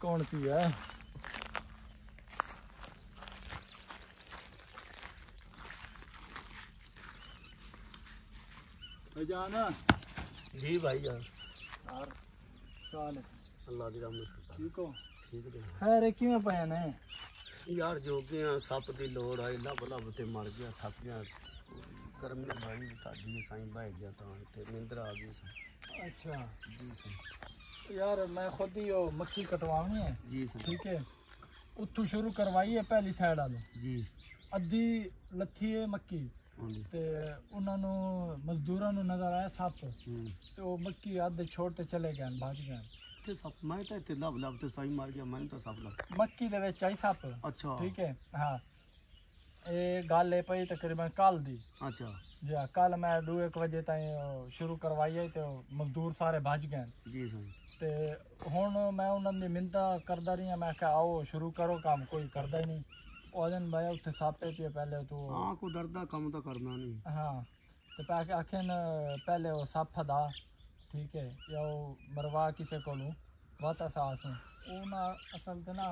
कौन सी है जाना जी भाई यार यार चाल ਅੱਲਾ ਦੀ ਰਹਿਮਤ ਨਾਲ ठीक हो ਠੀਕ ਨੇ खैर एक किवें पए ने ਯਾਰ ਜੋਗੀਆਂ ਸੱਪ ਦੀ ਲੋੜ ਆਈ ਲੱਭ ਲੱਭ ਤੇ ਮਰ ਗਿਆ ਥੱਕ ਗਿਆ ਗਰਮੀ ਬਾਈ ਤੁਹਾਡੀ ਸਾਈਂ ਬਹਿ ਗਿਆ ਤਾਂ ਤੇ ਨਿੰਦਰ ਆ ਗਈ ਸੀ अच्छा ਜੀ ਸਾਈਂ यार मैं खुद ही वो मक्की कटवानी है ਜੀ ਸਾਈਂ ठीक है ਉੱਥੋਂ ਸ਼ੁਰੂ ਕਰਵਾਈ ਹੈ ਪਹਿਲੀ ਸਾਈਡ ਵਾਲੋਂ ਜੀ ਅੱਧੀ ਲੱਥੀ ਹੈ ਮੱਕੀ ਹਾਂਜੀ ਤੇ ਉਹਨਾਂ ਨੂੰ ਮਜ਼ਦੂਰਾਂ ਨੂੰ ਨਜ਼ਰ ਆਇਆ ਸੱਪ ਹੂੰ ਤੇ ਉਹ ਮੱਕੀ ਅੱਧ ਛੋੜ ਤੇ ਚਲੇ ਗਏ ਭੱਜ ਗਏ ਤੇ ਸੱਪ ਮੈਂ ਤਾਂ ਇੱਥੇ ਲੱਭ ਲੱਭ ਤੇ ਸਾਈਂ ਮਰ ਗਿਆ ਮੈਨੂੰ ਤਾਂ ਸੱਪ ਲੱਗ ਮੱਕੀ ਦੇ ਵਿੱਚ ਆਈ ਸੱਪ ਅੱਛਾ ਠੀਕ ਹੈ ਹਾਂ એ ગાલે પડી તકરીબન કાલ દી અચ્છા जी हाँ कल मैं दो एक बजे ताई शुरू करवाई है तो मजदूर सारे भज गए जी सर ते हुन मैं उन्होंने मिन्नता करदा रही मैं क्या आओ शुरू करो काम कोई करदा ही नहीं ओ दिन भाई उत्थे सापे पे पहले तो हां को डरदा काम तो करना नहीं हां तो पैके आखिन पहले वो साफा दा ठीक है या मरवा किसे कोलू लूँ बहुत एहसास हूँ वो ना असल ते ना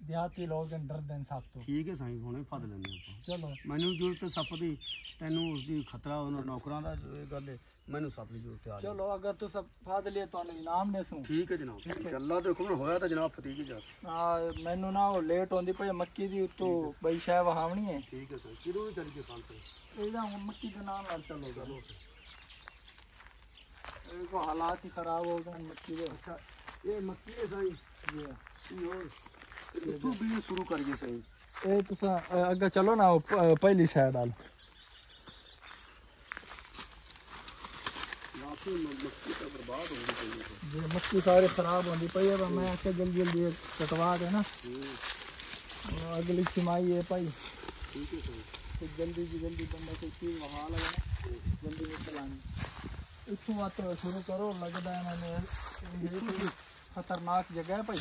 देहाती लोग हैं, डरदे हैं सप तो ਠੀਕ ਹੈ ਸਾਈਂ ਹੁਣੇ ਫੜ ਲੈਂਦੇ ਆਪਾਂ चलो ਮੈਨੂੰ ਜ਼ਰੂਰਤ ਹੈ ਸੱਪ ਦੀ ਤੈਨੂੰ ਉਸ ਦੀ ਖਤਰਾ ਉਹਨਾਂ ਨੌਕਰਾਂ ਦਾ ਇਹ ਗੱਲ ਹੈ ਮੈਨੂੰ ਸੱਪ ਦੀ ਜ਼ਰੂਰਤ ਹੈ ਆ ਜਾ चलो अगर तू सब फाद लिए तो इनाम दे सूं ਠੀਕ ਹੈ ਜਨਾਬ ਠੀਕ ਹੈ। ਅੱਲਾ ਦੇ ਹੁਕਮ ਨਾਲ ਹੋਇਆ ਤਾਂ ਜਨਾਬ ਫਤੀਹ ਜਾ आ मैनू ना वो लेट होंदी पई मक्की दी उतो बई शय वहावनी है ਠੀਕ ਹੈ ਸਰ ਕਿਦੋਂ ਵੀ ਚੱਲ ਕੇ ਕੰਮ ਤੇ ਇਹਦਾ ਹੁਣ ਮੱਕੀ ਦੇ ਨਾਮ ਨਾਲ ਚੱਲੋ ਚਲੋ ਇਹ ਕੋ ਹਾਲਾਤ ਹੀ ਖਰਾਬ ਹੋ ਗਏ ਮੱਕੀ ਦੇ ਅੱਛਾ ये मक्की है सही ये तू भी शुरू कर सही। ए तुसा तो आगे चलो ना पहली साइड आल मक्की सारे खराब होती पई है मैं आके जल्दी जल्दी कटवा के ना। हम्म। अगली छिमाई है भाई ठीक है तो जल्दी से जल्दी बंदा कोई चीज़ लगा जल्दी में बात शुरू करो लगता है मैंने। खतरनाक जगह है भाई।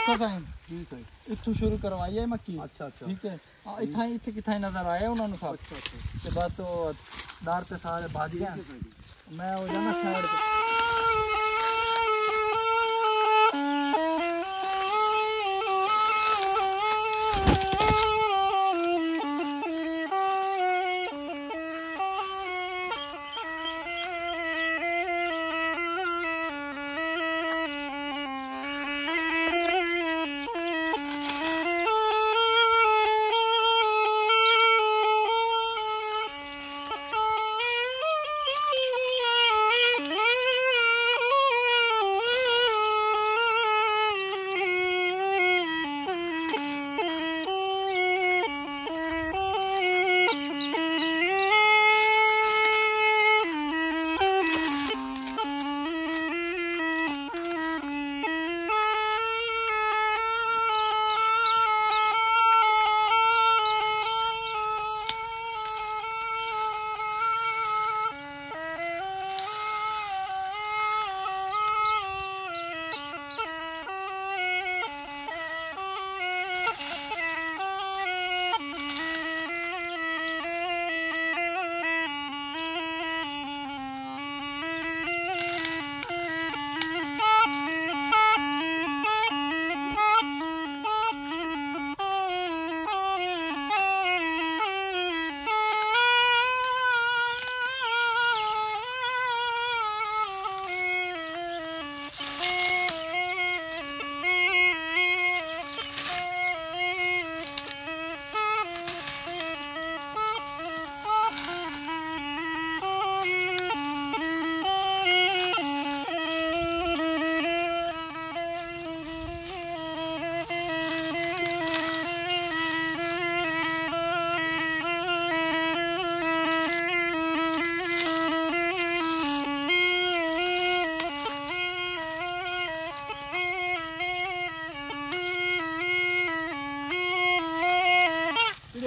ਸਾਈਂ ਠੀਕ ਹੈ ਇੱਥੋਂ ਸ਼ੁਰੂ ਕਰਵਾਈ ਹੈ ਮੱਕੀ ਅੱਛਾ ਅੱਛਾ ਠੀਕ ਹੈ ਆ ਇੱਥਾਂ ਹੀ- ਇੱਥੇ ਕਿੱਥਾਂ ਹੀ ਨਜ਼ਰ ਆਇਆ ਉਹਨਾਂ ਨੂੰ ਸਭ ਤੇ ਬਸ ਉਹ ਦਾਰ ਤੇ ਸਾਰੇ ਭੱਜ ਗਏ ਮੈਂ ਉਹ ਜਾਣਾ ਸਾਈਡ ਤੇ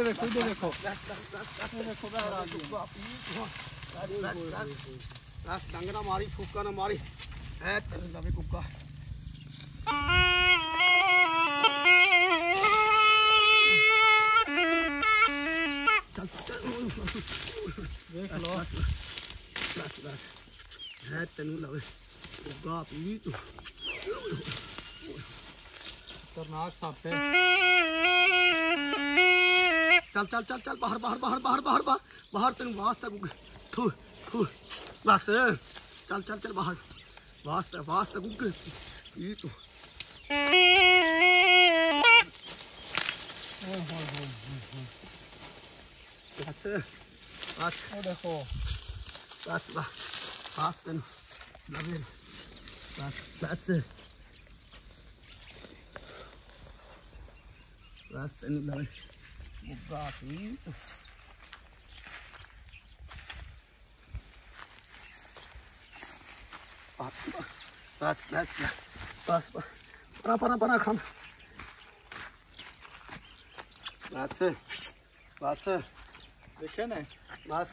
देखो इधर देखो ये देखो बस डंग ना मारी फूका ना मारी है तेरे लवे कुक्का देख लो पी तू खतरनाक सांप है चल चल चल चल बाहर बाहर बाहर बाहर बाहर बाहर बाहर तेन वास्ता कुक थू थू बस। चल चल चल बाहर। वास्ता वास्ता कुक ये तो ओए होए होए बस। बस देखो। बस बस। बस तेन लवे बस बस। बस तेन लवे मुग्गा पी तू बस बस बस बस बस परा परा परा खान बस बस देखे ना बस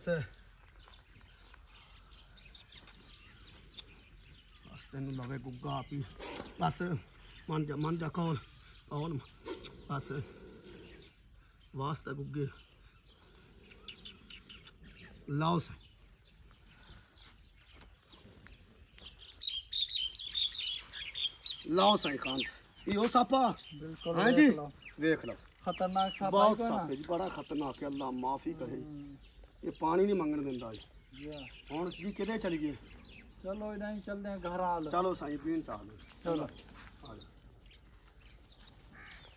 से। लगे गुग्गा आप। बस मन जा कौन? कौन? बस वास्ता गुग्गे। लाओ से। लाओ सही खान। यो सापा? हाँ जी? देख लो। खतरनाक सापा बहुत सापा जी बड़ा खतरनाक है। अल्लाह माफ़ी करे। ਇਹ ਪਾਣੀ ਨਹੀਂ ਮੰਗਣ ਦਿੰਦਾ ਜੀ। ਹੁਣ ਵੀ ਕਿਤੇ ਚਲ ਚਲੋ ਇਦਾਂ ਹੀ ਚੱਲਦੇ ਆ ਘਰ ਹਾਲ। ਚਲੋ ਸਾਈਂ ਪੀਣ ਚਾਲ। ਚਲੋ